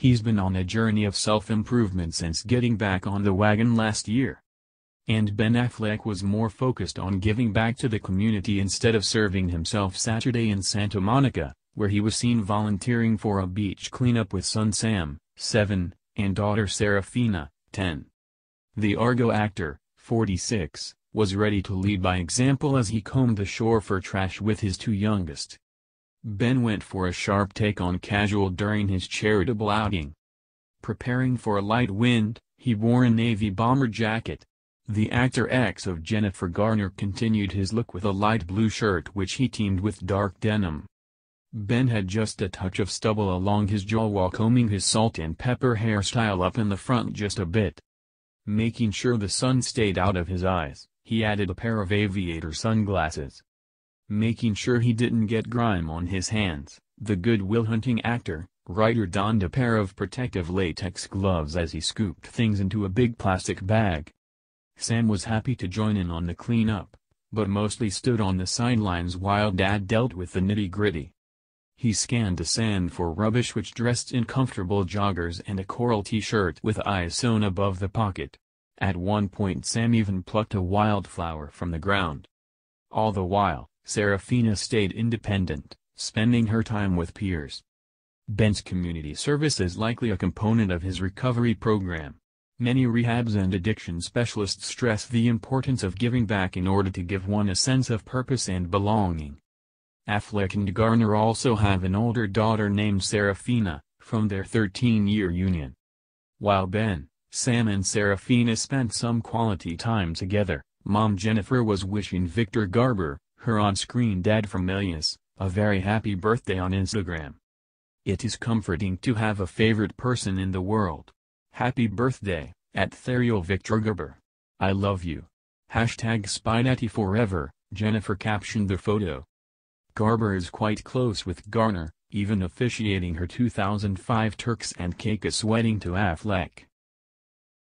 He's been on a journey of self-improvement since getting back on the wagon last year. And Ben Affleck was more focused on giving back to the community instead of serving himself Saturday in Santa Monica, where he was seen volunteering for a beach cleanup with son Sam, 7, and daughter Seraphina, 10. The Argo actor, 46, was ready to lead by example as he combed the shore for trash with his two youngest. Ben went for a sharp take on casual during his charitable outing. Preparing for a light wind, he wore a navy bomber jacket. The actor ex of Jennifer Garner continued his look with a light blue shirt which he teamed with dark denim. Ben had just a touch of stubble along his jaw while combing his salt and pepper hairstyle up in the front just a bit. Making sure the sun stayed out of his eyes, he added a pair of aviator sunglasses making sure he didn't get grime on his hands. The Good Will Hunting actor, writer donned a pair of protective latex gloves as he scooped things into a big plastic bag. Sam was happy to join in on the cleanup, but mostly stood on the sidelines while Dad dealt with the nitty-gritty. He scanned the sand for rubbish which dressed in comfortable joggers and a coral t-shirt with eyes sewn above the pocket. At one point Sam even plucked a wildflower from the ground. All the while, Seraphina stayed independent, spending her time with peers. Ben's community service is likely a component of his recovery program. Many rehabs and addiction specialists stress the importance of giving back in order to give one a sense of purpose and belonging. Affleck and Garner also have an older daughter named Seraphina, from their 13-year union. While Ben, Sam and Seraphina spent some quality time together, mom Jennifer was wishing Victor Garber, her on-screen dad from Alias, a very happy birthday on Instagram. It is comforting to have a favorite person in the world. Happy birthday, at Therial Victor Garber. I love you. Hashtag Spidetti forever, Jennifer captioned the photo. Garber is quite close with Garner, even officiating her 2005 Turks and Caicos wedding to Affleck.